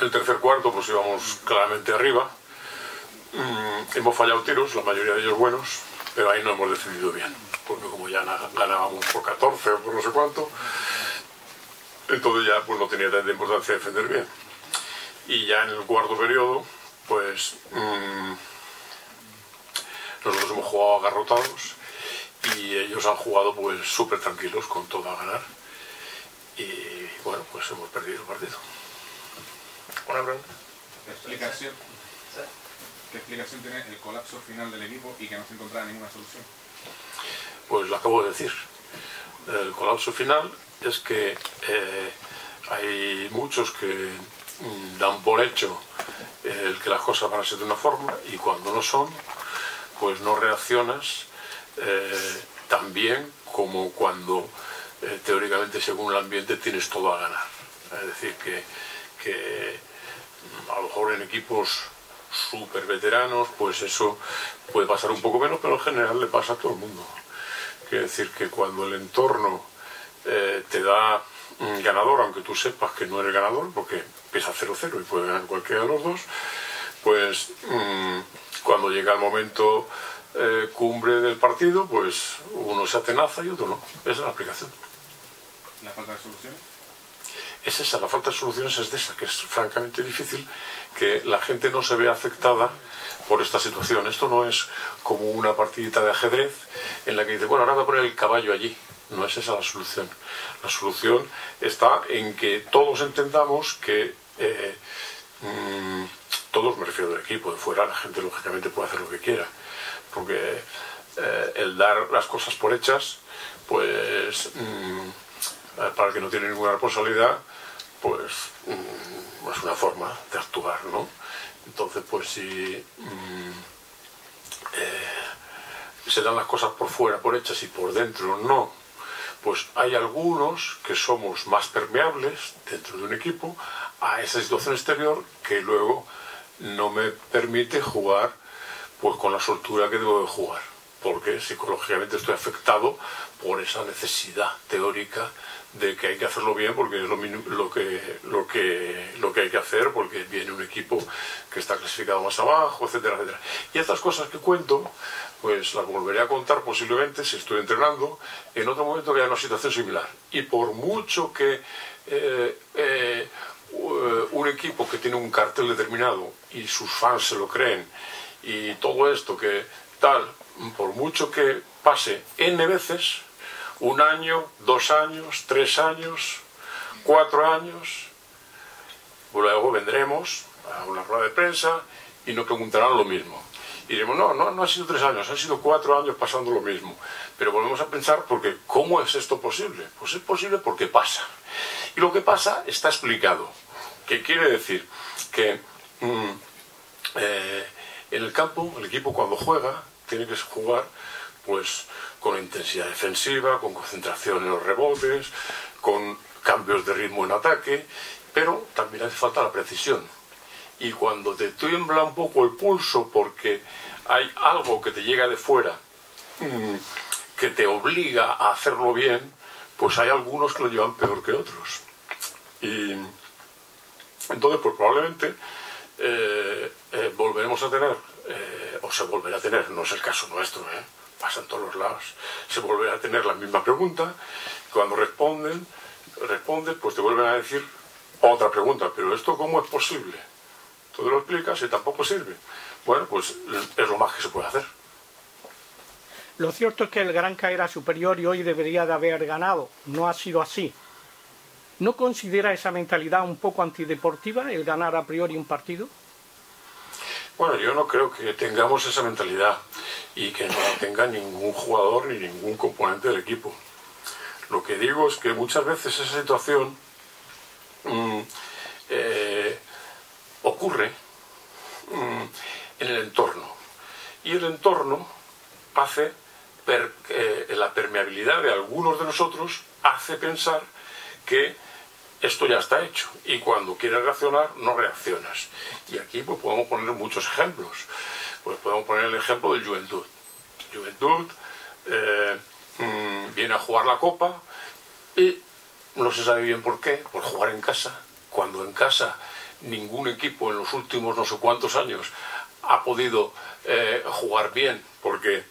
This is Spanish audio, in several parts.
El tercer cuarto pues íbamos claramente arriba. Mm, hemos fallado tiros, la mayoría de ellos buenos, pero ahí no hemos defendido bien, porque como ya ganábamos por 14 o por no sé cuánto, entonces ya pues no tenía tanta importancia defender bien. Y ya en el cuarto periodo, pues mm, nosotros hemos jugado agarrotados y ellos han jugado pues súper tranquilos con todo a ganar y bueno pues hemos perdido el partido. Una pregunta. ¿Qué explicación, ¿Qué explicación tiene el colapso final del equipo y que no se encontraba ninguna solución? Pues lo acabo de decir. El colapso final es que eh, hay muchos que mm, dan por hecho el que las cosas van a ser de una forma y cuando no son, pues no reaccionas eh, tan bien como cuando eh, teóricamente según el ambiente tienes todo a ganar. Es decir, que, que a lo mejor en equipos súper veteranos, pues eso puede pasar un poco menos, pero en general le pasa a todo el mundo. Quiere decir que cuando el entorno eh, te da ganador, aunque tú sepas que no eres ganador, porque empieza 0-0 y puede ganar cualquiera de los dos, pues mm, cuando llega el momento eh, cumbre del partido, pues uno se atenaza y otro no. Esa es la aplicación. ¿La falta de soluciones? Es esa, la falta de soluciones es de esa, que es francamente difícil que la gente no se vea afectada por esta situación. Esto no es como una partidita de ajedrez en la que dice, bueno, ahora voy a poner el caballo allí. No es esa la solución. La solución está en que todos entendamos que, eh, mm, todos me refiero del equipo, de fuera, la gente lógicamente puede hacer lo que quiera, porque eh, el dar las cosas por hechas, pues mm, para el que no tiene ninguna responsabilidad, pues mm, es una forma de actuar, ¿no? Entonces, pues si se dan las cosas por fuera, por hechas y por dentro no, pues hay algunos que somos más permeables dentro de un equipo a esa situación exterior que luego no me permite jugar pues con la soltura que debo de jugar porque psicológicamente estoy afectado por esa necesidad teórica de que hay que hacerlo bien porque es lo, que, lo, que, lo que hay que hacer porque viene un equipo que está clasificado más abajo, etcétera, etcétera. Y estas cosas que cuento pues la volveré a contar posiblemente si estoy entrenando en otro momento que haya una situación similar. Y por mucho que eh, eh, un equipo que tiene un cartel determinado y sus fans se lo creen y todo esto que tal, por mucho que pase n veces, un año, dos años, tres años, cuatro años, luego vendremos a una rueda de prensa y nos preguntarán lo mismo. Y diremos, no, no, no ha sido tres años, han sido cuatro años pasando lo mismo. Pero volvemos a pensar, porque ¿cómo es esto posible? Pues es posible porque pasa. Y lo que pasa está explicado. ¿Qué quiere decir? Que mm, eh, en el campo, el equipo cuando juega, tiene que jugar pues con intensidad defensiva, con concentración en los rebotes, con cambios de ritmo en ataque, pero también hace falta la precisión. Y cuando te tiembla un poco el pulso porque hay algo que te llega de fuera mm, que te obliga a hacerlo bien, pues hay algunos que lo llevan peor que otros. Y entonces, pues probablemente eh, eh, volveremos a tener, eh, o se volverá a tener, no es el caso nuestro, pasa en todos los lados, se volverá a tener la misma pregunta, cuando responden, respondes, pues te vuelven a decir otra pregunta, pero ¿esto cómo es posible? Tú lo explicas y tampoco sirve. Bueno, pues es lo más que se puede hacer. Lo cierto es que el Granca era superior y hoy debería de haber ganado. No ha sido así. ¿No considera esa mentalidad un poco antideportiva el ganar a priori un partido? Bueno, yo no creo que tengamos esa mentalidad y que no la tenga ningún jugador ni ningún componente del equipo. Lo que digo es que muchas veces esa situación mm, eh, ocurre mm, en el entorno. Y el entorno hace, eh, la permeabilidad de algunos de nosotros hace pensar que esto ya está hecho y cuando quieres reaccionar no reaccionas. Y aquí pues, podemos poner muchos ejemplos. Pues podemos poner el ejemplo del Juventud. Juventud eh, mm, viene a jugar la Copa y no se sabe bien por qué, por jugar en casa. Cuando en casa ningún equipo en los últimos no sé cuántos años ha podido eh, jugar bien, porque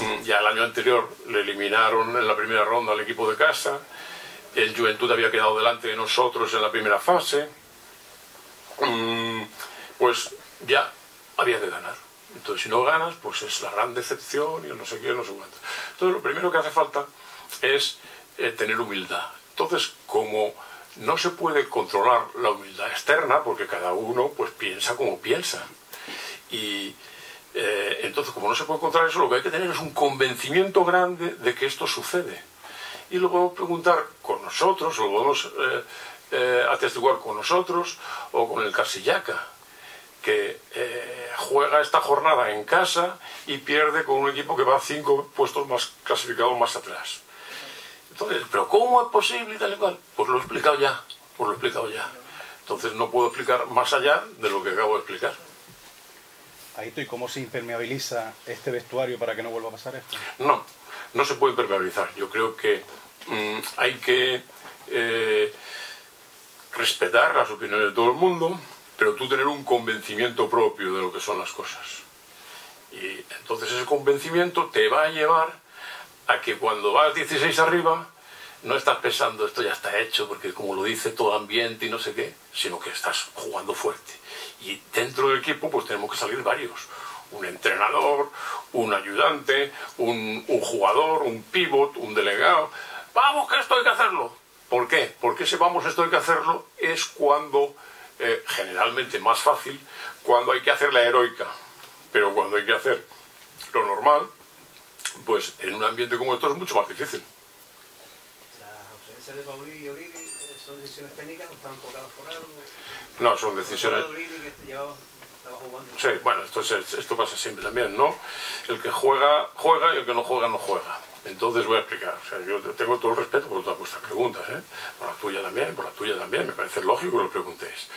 mm, ya el año anterior le eliminaron en la primera ronda al equipo de casa, el Juventud había quedado delante de nosotros en la primera fase, mm, pues ya había que ganar. Entonces, si no ganas, pues es la gran decepción y no sé qué, no sé cuánto. Entonces, lo primero que hace falta es eh, tener humildad. Entonces, como no se puede controlar la humildad externa, porque cada uno pues piensa como piensa. Y eh, entonces, como no se puede controlar eso, lo que hay que tener es un convencimiento grande de que esto sucede. Y lo podemos preguntar con nosotros, o lo podemos eh, atestiguar con nosotros, o con el Casillaca, que juega esta jornada en casa y pierde con un equipo que va cinco puestos más clasificados más atrás. Entonces, ¿pero cómo es posible y tal y cual? Pues lo he explicado ya, pues lo he explicado ya. Entonces no puedo explicar más allá de lo que acabo de explicar. Ahí estoy, ¿cómo se impermeabiliza este vestuario para que no vuelva a pasar esto? No, no se puede impermeabilizar. Yo creo que mm, hay que eh, respetar las opiniones de todo el mundo, pero tú tener un convencimiento propio de lo que son las cosas. Y entonces ese convencimiento te va a llevar a que cuando vas 16 arriba, no estás pensando esto ya está hecho, porque como lo dice todo ambiente y no sé qué, sino que estás jugando fuerte. Y dentro del equipo pues tenemos que salir varios. Un entrenador, un ayudante, un, un jugador, un pivot, un delegado. Vamos, que esto hay que hacerlo. ¿Por qué? Porque ese vamos, esto hay que hacerlo es cuando eh, generalmente más fácil cuando hay que hacer la heroica, pero cuando hay que hacer lo normal, pues en un ambiente como esto es mucho más difícil. ¿La de Pauli y Orili son decisiones técnicas o están tocadas por algo? No, son decisiones... Sí, bueno, esto, esto pasa siempre también, ¿no? El que juega, juega y el que no juega, no juega. Entonces voy a explicar. O sea, yo tengo todo el respeto por todas vuestras preguntas, ¿eh? por la tuya también, por la tuya también. Me parece lógico que lo preguntéis.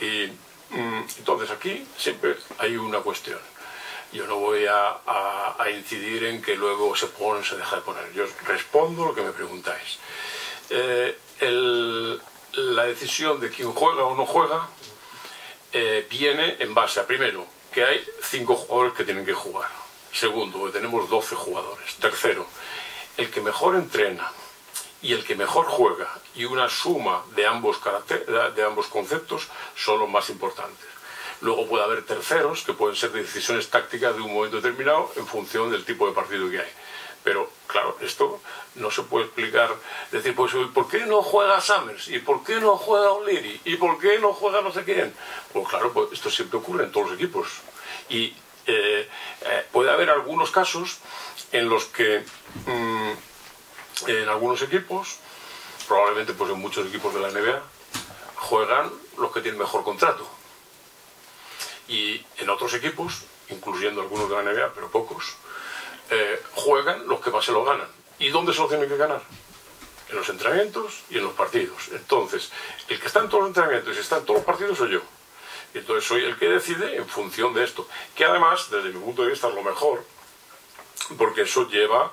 Y mm, entonces aquí siempre hay una cuestión. Yo no voy a, incidir en que luego se pone, se deja de poner. Yo respondo lo que me preguntáis. Eh, la decisión de quién juega o no juega eh, viene en base a, primero, que hay cinco jugadores que tienen que jugar Segundo, tenemos 12 jugadores. Tercero, el que mejor entrena y el que mejor juega y una suma de ambos, de ambos conceptos son los más importantes. Luego puede haber terceros que pueden ser decisiones tácticas de un momento determinado en función del tipo de partido que hay. Pero claro, esto no se puede explicar, decir, pues, ¿por qué no juega Summers? ¿Y por qué no juega O'Leary? ¿Y por qué no juega no sé quién? Pues claro, pues esto siempre ocurre en todos los equipos. Y eh, eh, puede haber algunos casos en los que mm, en algunos equipos, probablemente pues en muchos equipos de la NBA, juegan los que tienen mejor contrato. Y en otros equipos, incluyendo algunos de la NBA, pero pocos, eh, juegan los que más se lo ganan. ¿Y dónde se lo tienen que ganar? En los entrenamientos y en los partidos. Entonces, el que está en todos los entrenamientos y está en todos los partidos soy yo. Entonces soy el que decide en función de esto. Que además, desde mi punto de vista, es lo mejor, porque eso lleva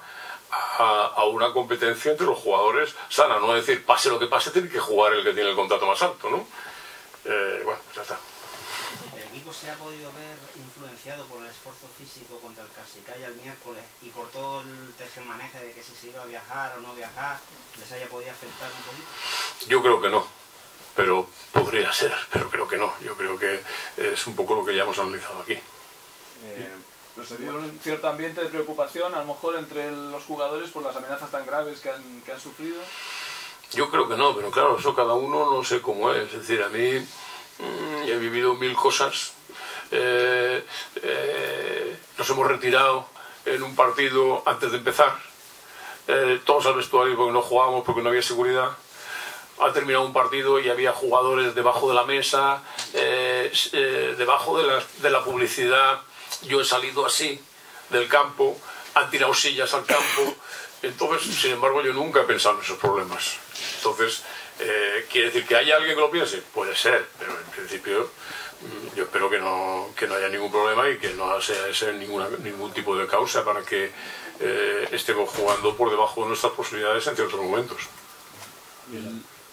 a, una competencia entre los jugadores sana. No es decir, pase lo que pase, tiene que jugar el que tiene el contrato más alto, ¿no? Eh, bueno, ya está. ¿El equipo se ha podido ver influenciado por el esfuerzo físico contra el Casicaya el miércoles y por todo el tejemaneje de que si se iba a viajar o no viajar, les haya podido afectar un poquito? Yo creo que no pero podría ser, pero creo que no. Yo creo que es un poco lo que ya hemos analizado aquí. Eh, pero se dio un cierto ambiente de preocupación, a lo mejor entre los jugadores por las amenazas tan graves que han, que han sufrido. Yo creo que no, pero claro, eso cada uno no sé cómo es. Es decir, a mí mm, he vivido mil cosas. Eh, eh, nos hemos retirado en un partido antes de empezar. todos al vestuario porque no jugábamos, porque no había seguridad ha terminado un partido y había jugadores debajo de la mesa, eh, eh, debajo de la, publicidad. Yo he salido así del campo, han tirado sillas al campo. Entonces, sin embargo, yo nunca he pensado en esos problemas. Entonces, eh, ¿quiere decir que haya alguien que lo piense? Puede ser, pero en principio yo espero que no, que no haya ningún problema y que no sea ese ninguna, ningún tipo de causa para que estemos jugando por debajo de nuestras posibilidades en ciertos momentos.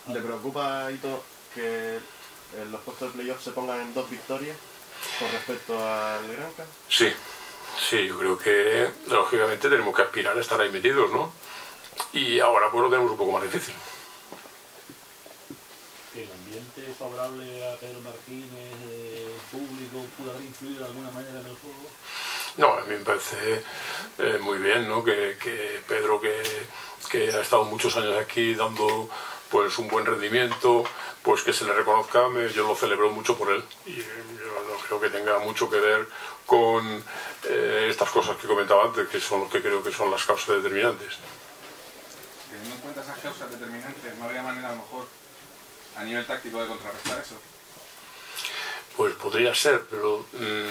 ¿Le preocupa, Ito, que los puestos de playoff se pongan en dos victorias con respecto al Granca? Sí, sí, yo creo que lógicamente tenemos que aspirar a estar ahí metidos, ¿no? Y ahora pues lo tenemos un poco más difícil. ¿El ambiente favorable a Pedro Martínez, eh, público, pudo haber influido de alguna manera en el juego? No, a mí me parece eh, muy bien, ¿no? Que, que Pedro, que, que ha estado muchos años aquí dando pues un buen rendimiento, pues que se le reconozca, me- yo lo celebro mucho por él y eh, yo no creo que tenga mucho que ver con eh, estas cosas que comentaba antes, que son lo que creo que son las causas determinantes. Teniendo en cuenta esas causas determinantes, ¿no habría manera a lo mejor a nivel táctico de contrarrestar eso? Pues podría ser, pero mm,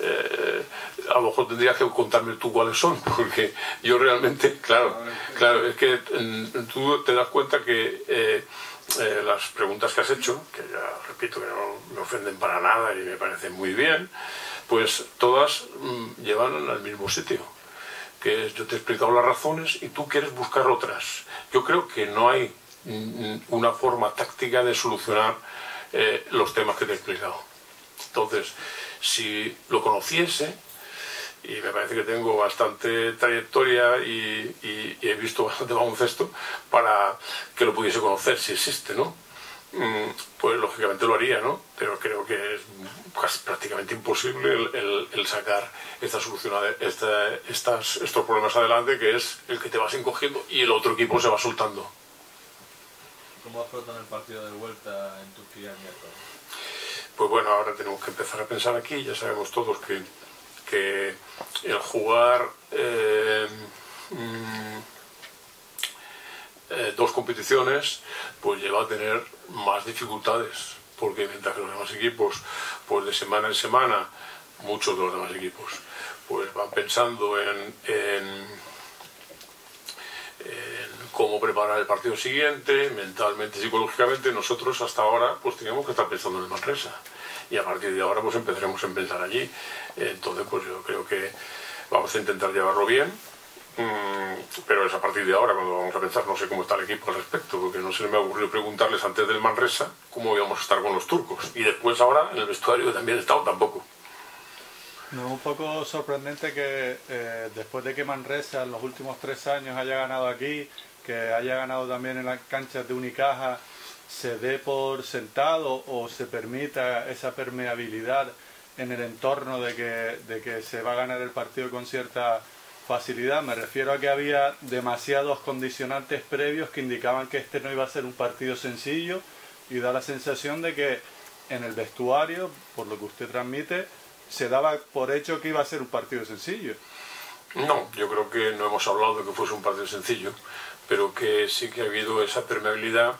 eh, a lo mejor tendrías que contarme tú cuáles son, porque yo realmente, claro, claro, es que mm, tú te das cuenta que eh, eh, las preguntas que has hecho, que ya repito que no me ofenden para nada y me parecen muy bien, pues todas mm, llevan al mismo sitio. Que es, yo te he explicado las razones y tú quieres buscar otras. Yo creo que no hay una forma táctica de solucionar eh, los temas que te he explicado. Entonces, si lo conociese, y me parece que tengo bastante trayectoria y, he visto bastante baloncesto para que lo pudiese conocer si existe, ¿no? Mm, Pues lógicamente lo haría, ¿no? Pero creo que es prácticamente imposible el, sacar esta solución, esta- estas, estos problemas adelante, que es el que te vas encogiendo y el otro equipo se va soltando. ¿Cómo afrontan el partido de vuelta en Turquía el miércoles? Pues bueno, ahora tenemos que empezar a pensar aquí, ya sabemos todos que, que el jugar eh, mm, eh, dos competiciones pues lleva a tener más dificultades, porque mientras que los demás equipos, pues de semana en semana, muchos de los demás equipos, pues van pensando en, cómo preparar el partido siguiente, mentalmente, psicológicamente, nosotros hasta ahora pues teníamos que estar pensando en el Manresa. Y a partir de ahora pues empezaremos a pensar allí. Entonces pues yo creo que vamos a intentar llevarlo bien. Mm, pero es a partir de ahora cuando vamos a pensar, no sé cómo está el equipo al respecto, porque no se me ha ocurrido preguntarles antes del Manresa cómo íbamos a estar con los turcos. Y después ahora en el vestuario también he estado tampoco. No es un poco sorprendente que eh, después de que Manresa en los últimos tres años haya ganado aquí, que haya ganado también en las canchas de Unicaja, se dé por sentado o se permita esa permeabilidad en el entorno de que, de que se va a ganar el partido con cierta facilidad. Me refiero a que había demasiados condicionantes previos que indicaban que este no iba a ser un partido sencillo y da la sensación de que en el vestuario, por lo que usted transmite, se daba por hecho que iba a ser un partido sencillo. No, yo creo que no hemos hablado de que fuese un partido sencillo, pero que sí que ha habido esa permeabilidad,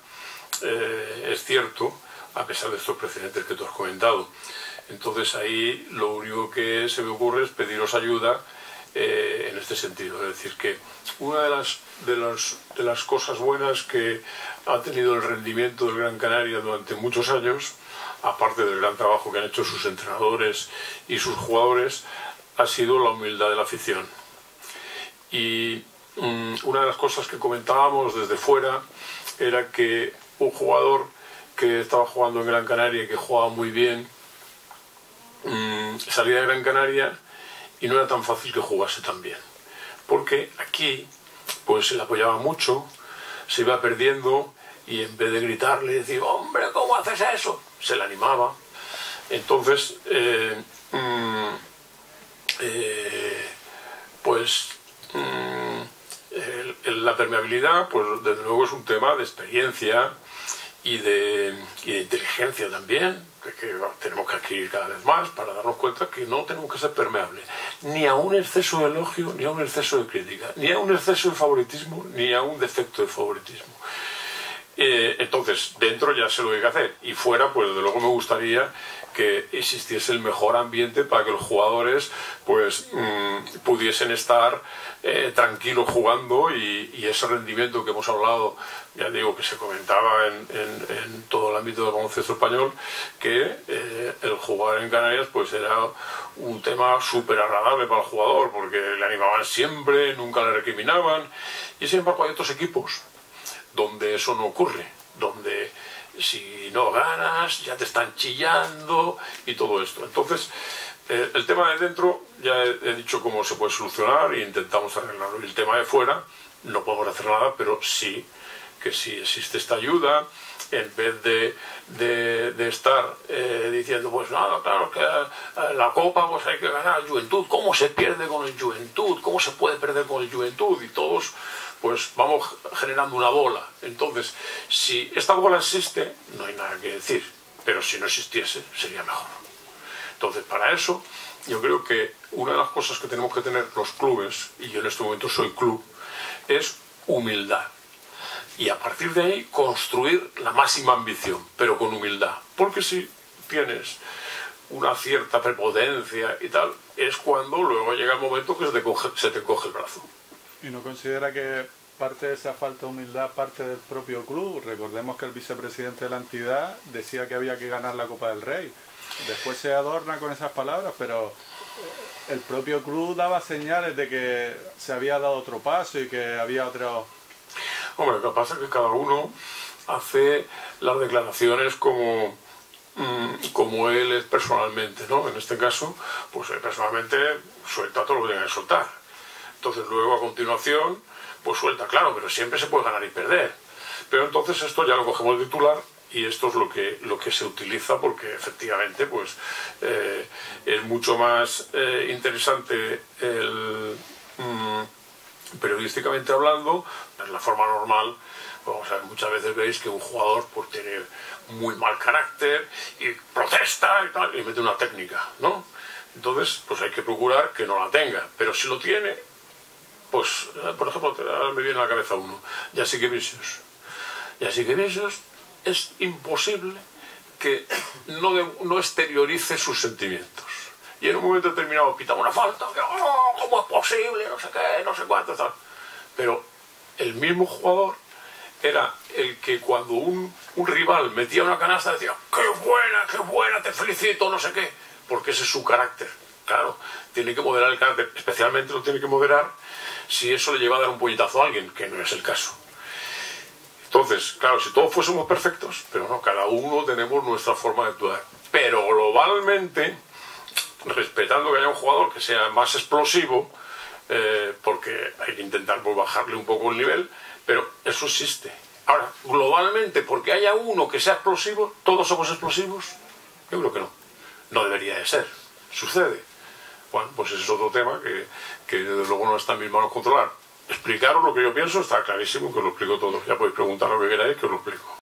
eh, es cierto, a pesar de estos precedentes que tú has comentado. Entonces ahí lo único que se me ocurre es pediros ayuda eh, en este sentido. Es decir, que una de las, de, las, de las cosas buenas que ha tenido el rendimiento del Gran Canaria durante muchos años, aparte del gran trabajo que han hecho sus entrenadores y sus jugadores, ha sido la humildad de la afición. Y una de las cosas que comentábamos desde fuera era que un jugador que estaba jugando en Gran Canaria y que jugaba muy bien, mm, salía de Gran Canaria y no era tan fácil que jugase tan bien. Porque aquí pues se le apoyaba mucho, se iba perdiendo y en vez de gritarle decía, hombre, ¿cómo haces eso? Se le animaba. Entonces, eh, mm, eh, pues mm, el- el- la permeabilidad, pues desde luego es un tema de experiencia y de, y de inteligencia también, que tenemos que adquirir cada vez más para darnos cuenta que no tenemos que ser permeables, ni a un exceso de elogio, ni a un exceso de crítica, ni a un exceso de favoritismo, ni a un defecto de favoritismo. Eh, entonces, dentro ya sé lo que hay que hacer. Y fuera, pues desde luego me gustaría que existiese el mejor ambiente para que los jugadores pues mm, pudiesen estar eh, tranquilos jugando y, ese rendimiento que hemos hablado, ya digo que se comentaba en, en- en todo el ámbito del baloncesto español, que eh, el jugar en Canarias pues era un tema súper agradable para el jugador porque le animaban siempre, nunca le recriminaban y sin embargo hay otros equipos donde eso no ocurre, donde si no ganas ya te están chillando y todo esto. Entonces, eh, el tema de dentro ya he, dicho cómo se puede solucionar e intentamos arreglarlo. Y el tema de fuera no podemos hacer nada, pero sí que si existe esta ayuda, en vez de, de- estar eh, diciendo, pues nada, claro, que la Copa pues hay que ganar, Juventud, ¿cómo se pierde con el Juventud? ¿Cómo se puede perder con el Juventud? Y todos, pues vamos generando una bola. Entonces, si esta bola existe, no hay nada que decir, pero si no existiese, sería mejor. Entonces, para eso, yo creo que una de las cosas que tenemos que tener los clubes, y yo en este momento soy club, es humildad. Y a partir de ahí construir la máxima ambición, pero con humildad. Porque si tienes una cierta prepotencia y tal, es cuando luego llega el momento que se te coge, se te coge el brazo. ¿Y no considera que parte de esa falta de humildad parte del propio club? Recordemos que el vicepresidente de la entidad decía que había que ganar la Copa del Rey. Después se adorna con esas palabras, pero eh, el propio club daba señales de que se había dado otro paso y que había otro... Hombre, lo que pasa es que cada uno hace las declaraciones como, mm, como él es personalmente, ¿no? En este caso, pues personalmente suelta todo lo que tenga que soltar. Entonces luego a continuación, pues suelta, claro, pero siempre se puede ganar y perder. Pero entonces esto ya lo cogemos de titular y esto es lo que, lo que se utiliza porque efectivamente pues eh, es mucho más eh, interesante el, mm, periodísticamente hablando, en la forma normal, vamos a ver, muchas veces veis que un jugador pues tiene muy mal carácter y protesta y tal, y mete una técnica, ¿no? Entonces, pues hay que procurar que no la tenga, pero si lo tiene, pues, eh, por ejemplo, ahora me viene a la cabeza uno, ya sí que vicios. Ya sí que vicios es imposible que no, de- no exteriorice sus sentimientos. Y en un momento determinado pita una falta, que, "Oh, ¿cómo es posible? No sé qué, no sé cuánto, tal. Pero el mismo jugador era el que cuando un, un rival metía una canasta decía, qué buena, qué buena, te felicito, no sé qué, porque ese es su carácter. Claro, tiene que moderar el carácter, especialmente lo tiene que moderar si eso le lleva a dar un puñetazo a alguien, que no es el caso. Entonces, claro, si todos fuésemos perfectos, pero no, cada uno tenemos nuestra forma de actuar. Pero globalmente, respetando que haya un jugador que sea más explosivo, eh, porque hay que intentar pues, bajarle un poco el nivel, pero eso existe. Ahora, globalmente, porque haya uno que sea explosivo, ¿todos somos explosivos? Yo creo que no. No debería de ser. Sucede. Pues ese es otro tema que, que desde luego no está en mis manos controlar. Explicaros lo que yo pienso está clarísimo que os lo explico todo. Ya podéis preguntar lo que queráis que os lo explico.